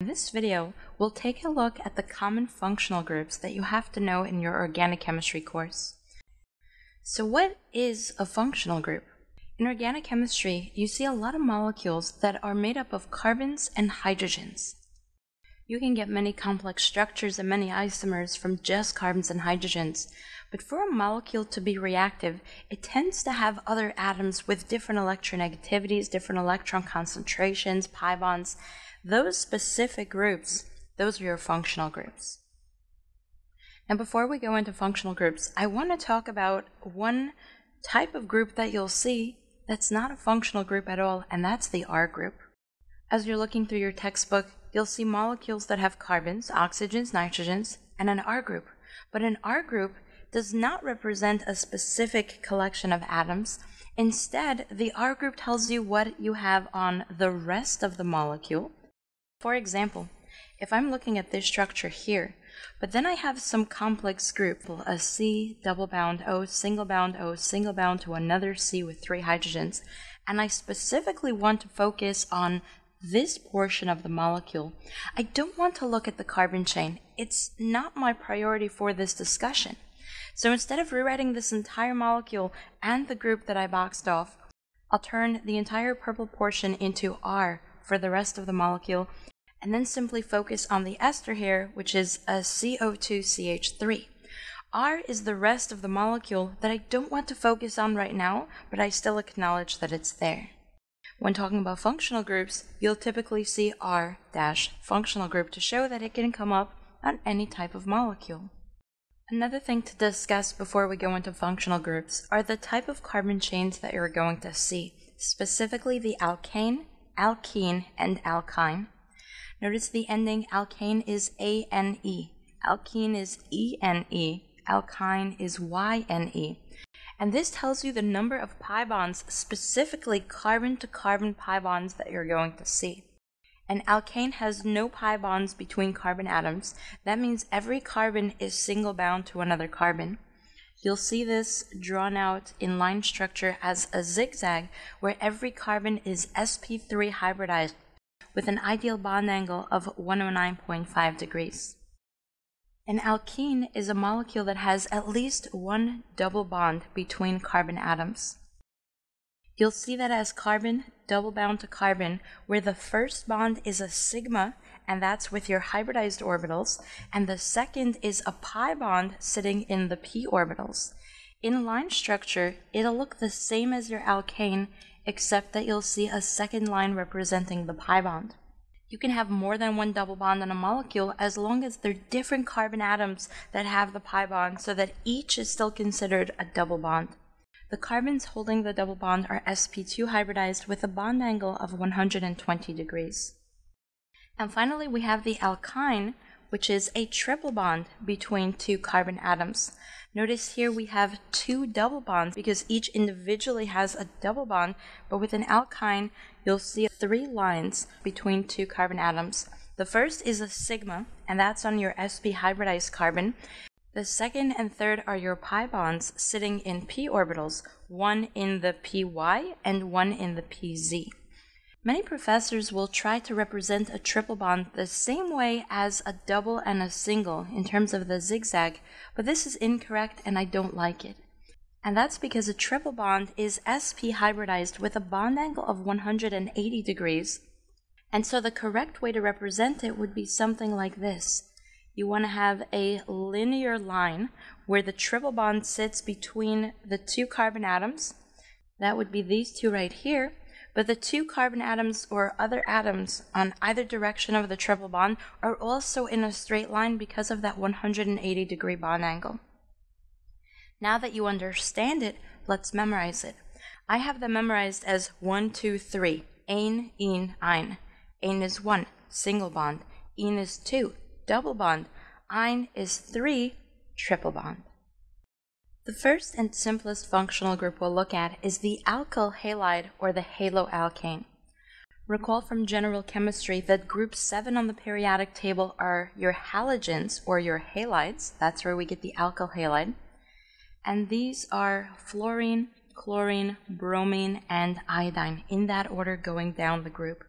In this video, we'll take a look at the common functional groups that you have to know in your organic chemistry course. So what is a functional group? In organic chemistry, you see a lot of molecules that are made up of carbons and hydrogens. You can get many complex structures and many isomers from just carbons and hydrogens, but for a molecule to be reactive, it tends to have other atoms with different electronegativities, different electron concentrations, pi bonds, those specific groups, those are your functional groups. And before we go into functional groups, I want to talk about one type of group that you'll see that's not a functional group at all, and that's the R group. As you're looking through your textbook, you'll see molecules that have carbons, oxygens, nitrogens, and an R group. But an R group does not represent a specific collection of atoms. Instead, the R group tells you what you have on the rest of the molecule, for example, if I'm looking at this structure here, but then I have some complex group, a C double bound O, single bound O, single bound to another C with three hydrogens, and I specifically want to focus on this portion of the molecule, I don't want to look at the carbon chain. It's not my priority for this discussion. So instead of rewriting this entire molecule and the group that I boxed off, I'll turn the entire purple portion into R for the rest of the molecule and then simply focus on the ester here, which is a CO2CH3. R is the rest of the molecule that I don't want to focus on right now, but I still acknowledge that it's there. When talking about functional groups, you'll typically see R dash functional group to show that it can come up on any type of molecule. Another thing to discuss before we go into functional groups are the type of carbon chains that you're going to see, specifically the alkane, alkene, and alkyne. Notice the ending alkane is A-N-E. Alkene is E-N-E. Alkyne is Y-N-E. And this tells you the number of pi bonds, specifically carbon-to-carbon pi bonds that you're going to see. An alkane has no pi bonds between carbon atoms. That means every carbon is single bound to another carbon. You'll see this drawn out in line structure as a zigzag where every carbon is sp3 hybridized with an ideal bond angle of 109.5 degrees. An alkene is a molecule that has at least one double bond between carbon atoms. You'll see that as carbon double bound to carbon, where the first bond is a sigma, and that's with your hybridized orbitals, and the second is a pi bond sitting in the p orbitals. In line structure, it'll look the same as your alkane, except that you'll see a second line representing the pi bond. You can have more than one double bond on a molecule as long as they're different carbon atoms that have the pi bond so that each is still considered a double bond. The carbons holding the double bond are sp2 hybridized with a bond angle of 120 degrees. And finally, we have the alkyne, which is a triple bond between two carbon atoms. Notice here we have two double bonds because each individually has a double bond, but with an alkyne, you'll see three lines between two carbon atoms. The first is a sigma, and that's on your sp hybridized carbon. The second and third are your pi bonds sitting in p orbitals, one in the py and one in the pz. Many professors will try to represent a triple bond the same way as a double and a single in terms of the zigzag, but this is incorrect and I don't like it. And that's because a triple bond is sp hybridized with a bond angle of 180 degrees. And so the correct way to represent it would be something like this. You want to have a linear line where the triple bond sits between the two carbon atoms. That would be these two right here but the two carbon atoms or other atoms on either direction of the triple bond are also in a straight line because of that 180 degree bond angle. Now that you understand it, let's memorize it. I have them memorized as 1, 2, 3. Ein, ein, ein. Ein is 1, single bond. Ein is 2, double bond. Ein is 3, triple bond. The first and simplest functional group we'll look at is the alkyl halide or the haloalkane. Recall from general chemistry that group 7 on the periodic table are your halogens or your halides. That's where we get the alkyl halide. And these are fluorine, chlorine, bromine, and iodine in that order going down the group.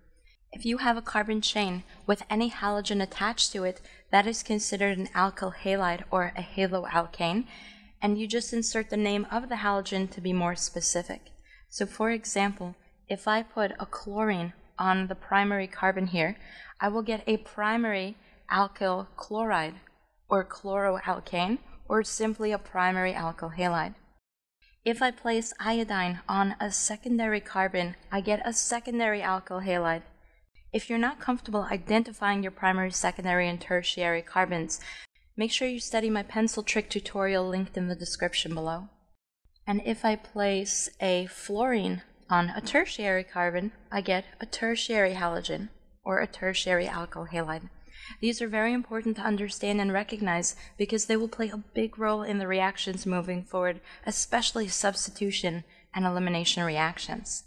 If you have a carbon chain with any halogen attached to it, that is considered an alkyl halide or a haloalkane, and you just insert the name of the halogen to be more specific. So for example, if I put a chlorine on the primary carbon here, I will get a primary alkyl chloride or chloroalkane or simply a primary alkyl halide. If I place iodine on a secondary carbon, I get a secondary alkyl halide. If you're not comfortable identifying your primary, secondary, and tertiary carbons, make sure you study my pencil trick tutorial linked in the description below. And if I place a fluorine on a tertiary carbon, I get a tertiary halogen or a tertiary alkyl halide. These are very important to understand and recognize because they will play a big role in the reactions moving forward, especially substitution and elimination reactions.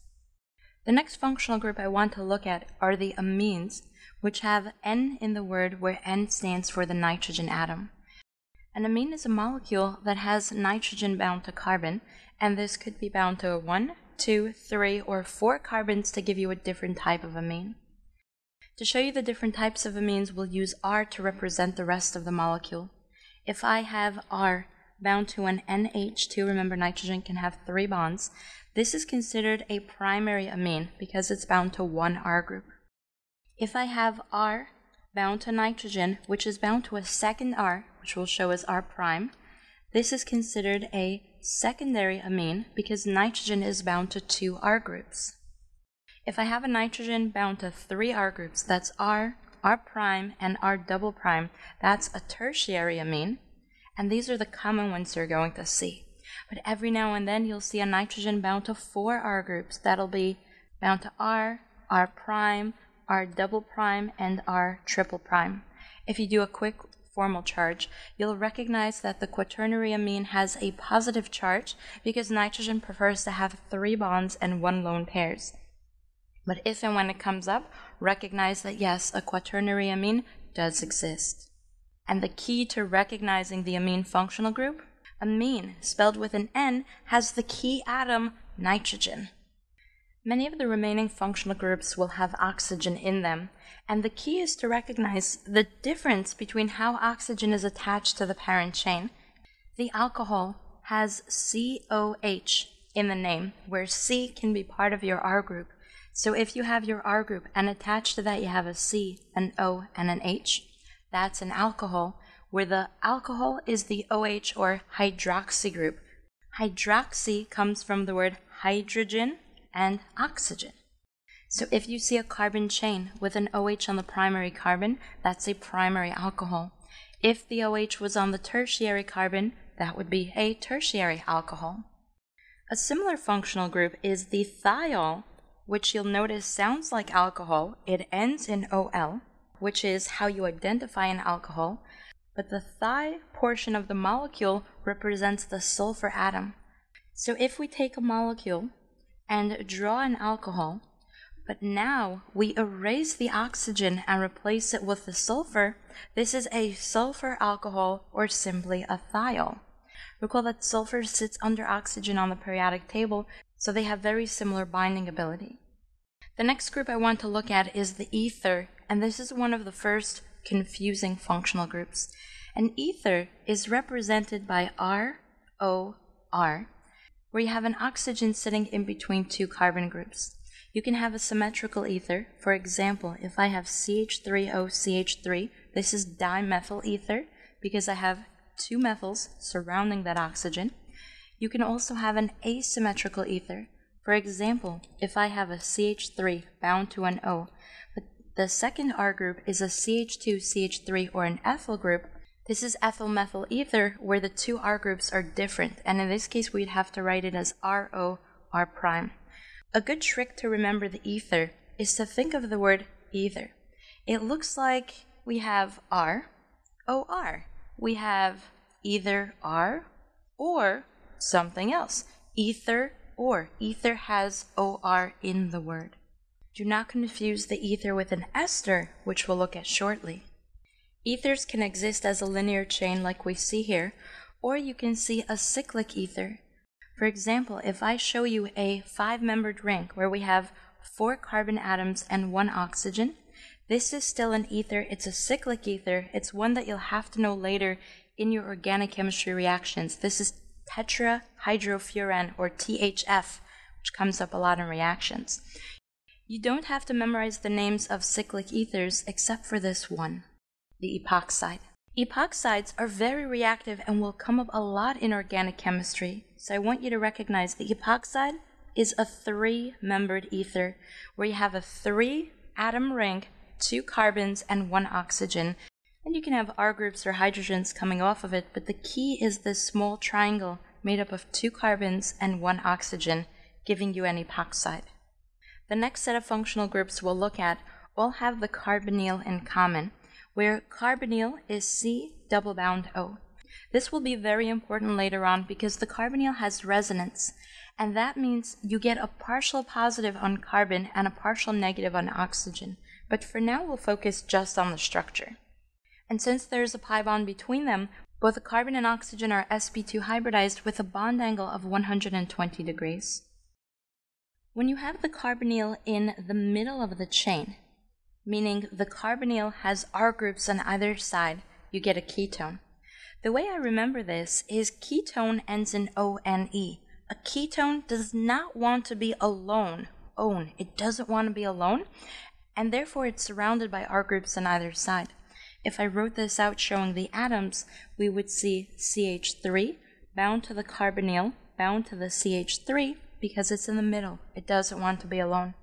The next functional group I want to look at are the amines, which have N in the word where N stands for the nitrogen atom. An amine is a molecule that has nitrogen bound to carbon, and this could be bound to one, two, three, or four carbons to give you a different type of amine. To show you the different types of amines, we'll use R to represent the rest of the molecule. If I have R bound to an NH2, remember nitrogen can have three bonds, this is considered a primary amine because it's bound to one R group. If I have R bound to nitrogen, which is bound to a second R, which we'll show as R prime, this is considered a secondary amine because nitrogen is bound to two R groups. If I have a nitrogen bound to three R groups, that's R, R prime, and R double prime, that's a tertiary amine. And these are the common ones you're going to see. But every now and then you'll see a nitrogen bound to four R groups. That'll be bound to R, R prime, R double prime, and R triple prime. If you do a quick formal charge, you'll recognize that the quaternary amine has a positive charge because nitrogen prefers to have three bonds and one lone pairs. But if and when it comes up, recognize that yes, a quaternary amine does exist. And the key to recognizing the amine functional group? Amine, spelled with an N, has the key atom nitrogen. Many of the remaining functional groups will have oxygen in them, and the key is to recognize the difference between how oxygen is attached to the parent chain. The alcohol has COH in the name, where C can be part of your R group, so if you have your R group and attached to that you have a C, an O, and an H, that's an alcohol, where the alcohol is the OH or hydroxy group. Hydroxy comes from the word hydrogen and oxygen. So if you see a carbon chain with an OH on the primary carbon, that's a primary alcohol. If the OH was on the tertiary carbon, that would be a tertiary alcohol. A similar functional group is the thiol, which you'll notice sounds like alcohol. It ends in OL, which is how you identify an alcohol, but the thi portion of the molecule represents the sulfur atom. So if we take a molecule and draw an alcohol, but now we erase the oxygen and replace it with the sulfur, this is a sulfur alcohol or simply a thiol. Recall that sulfur sits under oxygen on the periodic table, so they have very similar binding ability. The next group I want to look at is the ether, and this is one of the first confusing functional groups. An ether is represented by R, O, R, where you have an oxygen sitting in between two carbon groups. You can have a symmetrical ether. For example, if I have CH3O CH3, this is dimethyl ether because I have two methyls surrounding that oxygen. You can also have an asymmetrical ether. For example, if I have a CH3 bound to an O, but the second R group is a CH2, CH3, or an ethyl group, this is ethyl methyl ether where the two R groups are different, and in this case we'd have to write it as RO, R prime. A good trick to remember the ether is to think of the word ether. It looks like we have R, OR. We have either R or something else. Ether or. Ether has OR in the word. Do not confuse the ether with an ester, which we'll look at shortly. Ethers can exist as a linear chain like we see here, or you can see a cyclic ether. For example, if I show you a five-membered ring where we have four carbon atoms and one oxygen. This is still an ether. It's a cyclic ether. It's one that you'll have to know later in your organic chemistry reactions. This is tetrahydrofuran or THF, which comes up a lot in reactions. You don't have to memorize the names of cyclic ethers except for this one, the epoxide. Epoxides are very reactive and will come up a lot in organic chemistry, so I want you to recognize the epoxide is a three membered ether where you have a three atom ring, two carbons, and one oxygen. And you can have R groups or hydrogens coming off of it, but the key is this small triangle made up of two carbons and one oxygen, giving you an epoxide. The next set of functional groups we'll look at all have the carbonyl in common, where carbonyl is C double bound O. This will be very important later on because the carbonyl has resonance, and that means you get a partial positive on carbon and a partial negative on oxygen. But for now, we'll focus just on the structure. And since there's a pi bond between them, both the carbon and oxygen are sp2 hybridized with a bond angle of 120 degrees. When you have the carbonyl in the middle of the chain, meaning the carbonyl has R groups on either side, you get a ketone. The way I remember this is ketone ends in ONE. A ketone does not want to be alone. Own. It doesn't want to be alone, and therefore it's surrounded by R groups on either side. If I wrote this out showing the atoms, we would see CH3 bound to the carbonyl, bound to the CH3, because it's in the middle. It doesn't want to be alone.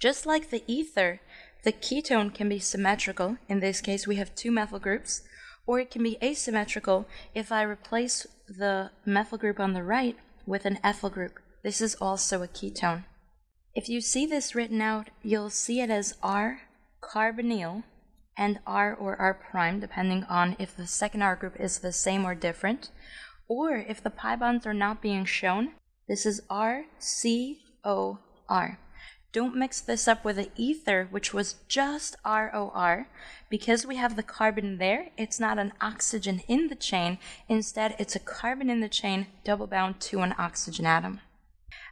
Just like the ether, the ketone can be symmetrical. In this case, we have two methyl groups. Or it can be asymmetrical if I replace the methyl group on the right with an ethyl group. This is also a ketone. If you see this written out, you'll see it as R carbonyl and R or R prime, depending on if the second R group is the same or different. Or if the pi bonds are not being shown, this is RCOR. Don't mix this up with the ether, which was just ROR. Because we have the carbon there, it's not an oxygen in the chain. Instead, it's a carbon in the chain double bound to an oxygen atom.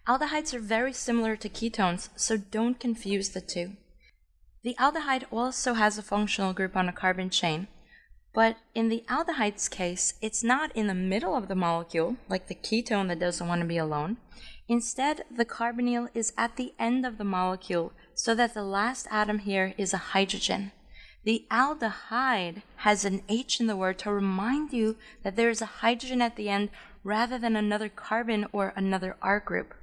Aldehydes are very similar to ketones, so don't confuse the two. The aldehyde also has a functional group on a carbon chain, but in the aldehyde's case, it's not in the middle of the molecule, like the ketone that doesn't want to be alone. Instead, the carbonyl is at the end of the molecule, so that the last atom here is a hydrogen. The aldehyde has an H in the word to remind you that there is a hydrogen at the end rather than another carbon or another R group.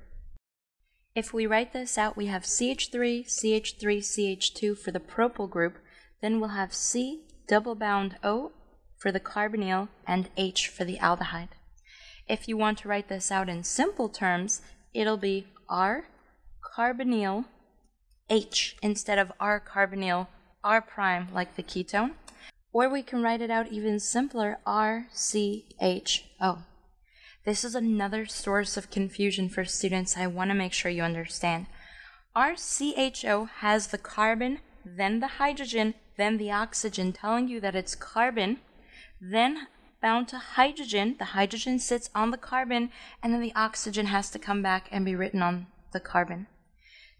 If we write this out, we have CH3, CH3, CH2 for the propyl group, then we'll have C double bound O for the carbonyl, and H for the aldehyde. If you want to write this out in simple terms, it'll be R carbonyl H instead of R carbonyl R prime like the ketone. Or we can write it out even simpler RCHO. This is another source of confusion for students I want to make sure you understand. RCHO has the carbon, then the hydrogen, then the oxygen, telling you that it's carbon, then bound to hydrogen. The hydrogen sits on the carbon, and then the oxygen has to come back and be written on the carbon.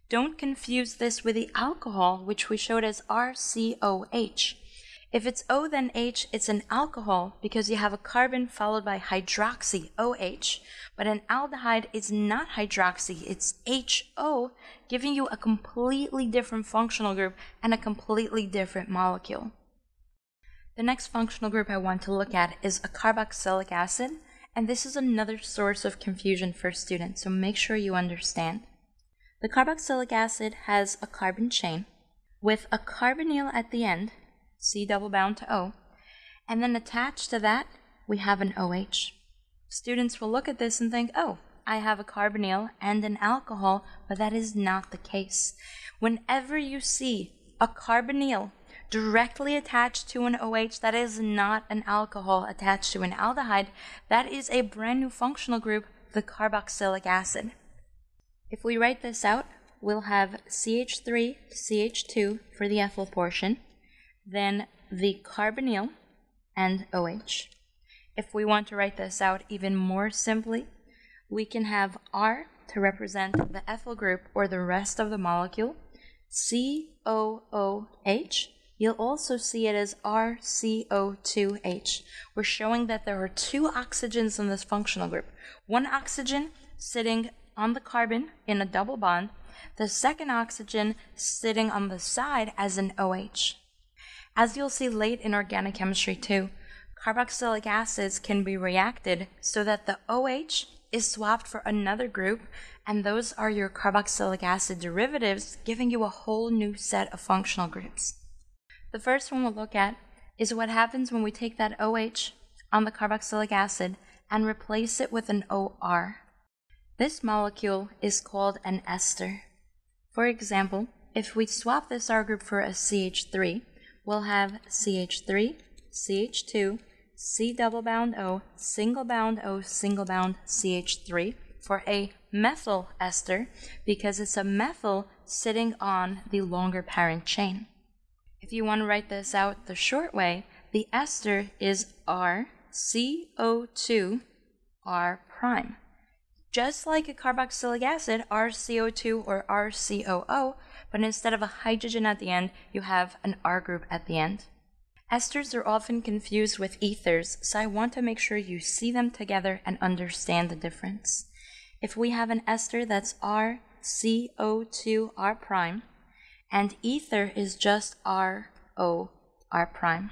Don't confuse this with the alcohol, which we showed as RCOH. If it's O then H, it's an alcohol because you have a carbon followed by hydroxy, OH. But an aldehyde is not hydroxy, it's HO, giving you a completely different functional group and a completely different molecule. The next functional group I want to look at is a carboxylic acid, and this is another source of confusion for students, so make sure you understand. The carboxylic acid has a carbon chain with a carbonyl at the end C double bound to O. And then attached to that, we have an OH. Students will look at this and think, oh, I have a carbonyl and an alcohol, but that is not the case. Whenever you see a carbonyl directly attached to an OH that is not an alcohol attached to an aldehyde, that is a brand new functional group, the carboxylic acid. If we write this out, we'll have CH3, CH2 for the ethyl portion, then the carbonyl and OH. If we want to write this out even more simply, we can have R to represent the ethyl group or the rest of the molecule, COOH, you'll also see it as RCO2H. We're showing that there are two oxygens in this functional group. One oxygen sitting on the carbon in a double bond, the second oxygen sitting on the side as an OH. As you'll see late in organic chemistry too, carboxylic acids can be reacted so that the OH is swapped for another group, and those are your carboxylic acid derivatives, giving you a whole new set of functional groups. The first one we'll look at is what happens when we take that OH on the carboxylic acid and replace it with an OR. This molecule is called an ester. For example, if we swap this R group for a CH3, we'll have CH3, CH2, C double bound O, single bound O, single bound CH3 for a methyl ester because it's a methyl sitting on the longer parent chain. If you want to write this out the short way, the ester is RCO2 R prime. Just like a carboxylic acid, RCO2 or RCOO, but instead of a hydrogen at the end, you have an R group at the end. Esters are often confused with ethers, so I want to make sure you see them together and understand the difference. If we have an ester that's RCO2R prime, and ether is just r o r prime.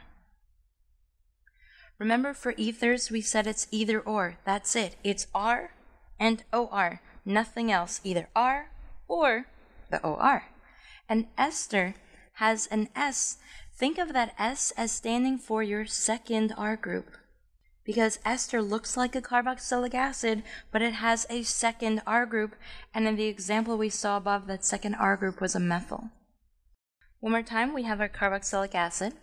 Remember for ethers, we said it's either or. That's it. It's R and OR. Nothing else. Either R or the OR. An ester has an S Think of that S as standing for your second R group. Because ester looks like a carboxylic acid, but it has a second R group, and in the example we saw above, that second R group was a methyl. One more time, we have our carboxylic acid,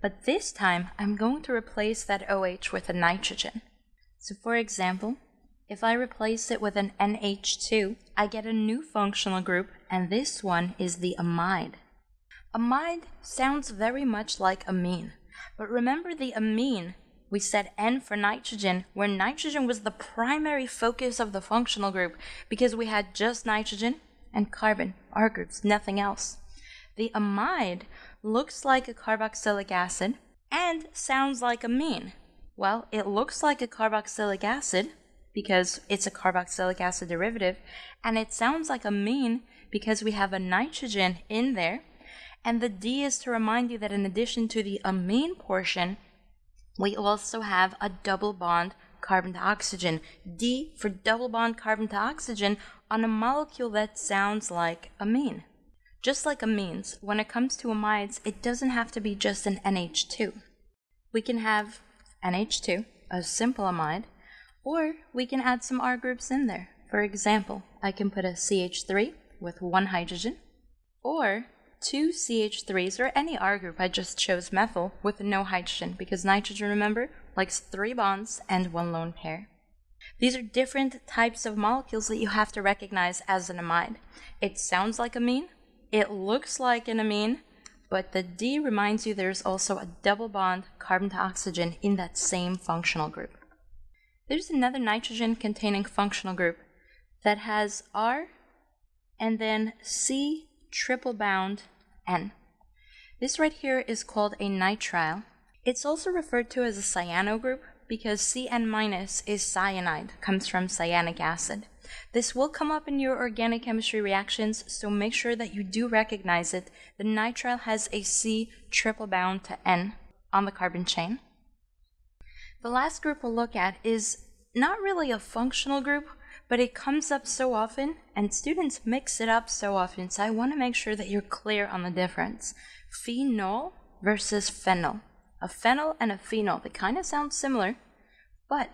but this time I'm going to replace that OH with a nitrogen. So for example, if I replace it with an NH2, I get a new functional group, and this one is the amide. Amide sounds very much like amine, but remember the amine we said N for nitrogen, where nitrogen was the primary focus of the functional group because we had just nitrogen and carbon, our groups, nothing else. The amide looks like a carboxylic acid and sounds like amine. Well, it looks like a carboxylic acid because it's a carboxylic acid derivative, and it sounds like amine because we have a nitrogen in there and the D is to remind you that in addition to the amine portion, we also have a double bond carbon to oxygen. D for double bond carbon to oxygen on a molecule that sounds like amine. Just like amines, when it comes to amides, it doesn't have to be just an NH2. We can have NH2, a simple amide, or we can add some R groups in there. For example, I can put a CH3 with one hydrogen, or two CH3s or any R group. I just chose methyl with no hydrogen because nitrogen, remember, likes three bonds and one lone pair. These are different types of molecules that you have to recognize as an amide. It sounds like amine, it looks like an amine, but the D reminds you there's also a double bond carbon to oxygen in that same functional group. There's another nitrogen containing functional group that has R and then C triple bound N. This right here is called a nitrile. It's also referred to as a cyano group because Cn minus is cyanide, comes from cyanic acid. This will come up in your organic chemistry reactions, so make sure that you do recognize it. The nitrile has a C triple bound to N on the carbon chain. The last group we'll look at is not really a functional group, but it comes up so often and students mix it up so often. So I want to make sure that you're clear on the difference. Phenol versus phenyl. A phenyl and a phenol, they kind of sound similar, but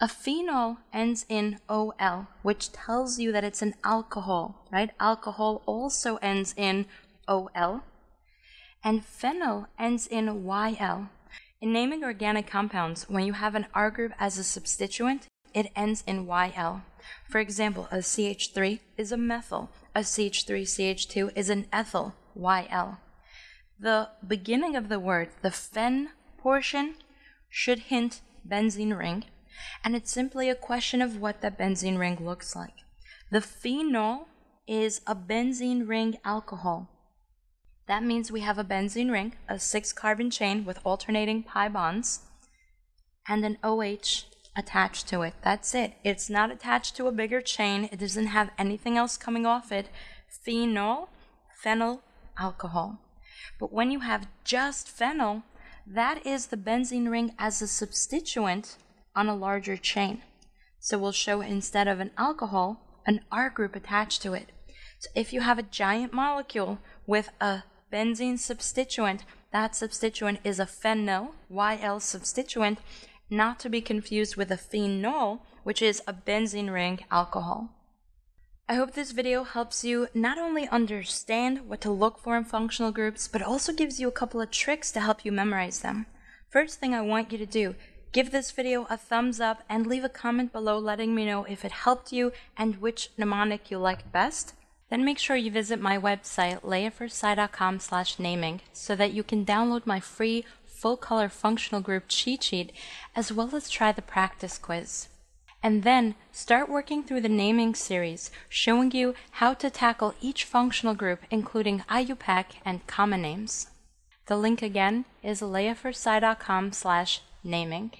a phenol ends in OL, which tells you that it's an alcohol, right? Alcohol also ends in OL. And phenyl ends in YL. In naming organic compounds, when you have an R group as a substituent, it ends in YL. For example, a CH3 is a methyl, a CH3CH2 is an ethyl, YL. The beginning of the word, the fen portion, should hint benzene ring, and it's simply a question of what that benzene ring looks like. The phenol is a benzene ring alcohol. That means we have a benzene ring, a six carbon chain with alternating pi bonds, and an OH attached to it. That's it. It's not attached to a bigger chain. It doesn't have anything else coming off it. Phenol, phenyl alcohol. But when you have just phenyl, that is the benzene ring as a substituent on a larger chain. So we'll show instead of an alcohol, an R group attached to it. So if you have a giant molecule with a benzene substituent, that substituent is a phenyl, YL substituent, not to be confused with a phenol, which is a benzene ring alcohol. I hope this video helps you not only understand what to look for in functional groups, but also gives you a couple of tricks to help you memorize them. First thing I want you to do, give this video a thumbs up and leave a comment below letting me know if it helped you and which mnemonic you liked best. Then make sure you visit my website, leah4sci.com slash naming, so that you can download my free full color functional group cheat sheet, as well as try the practice quiz. And then start working through the naming series, showing you how to tackle each functional group, including IUPAC and common names. The link again is leah4sci.com slash naming.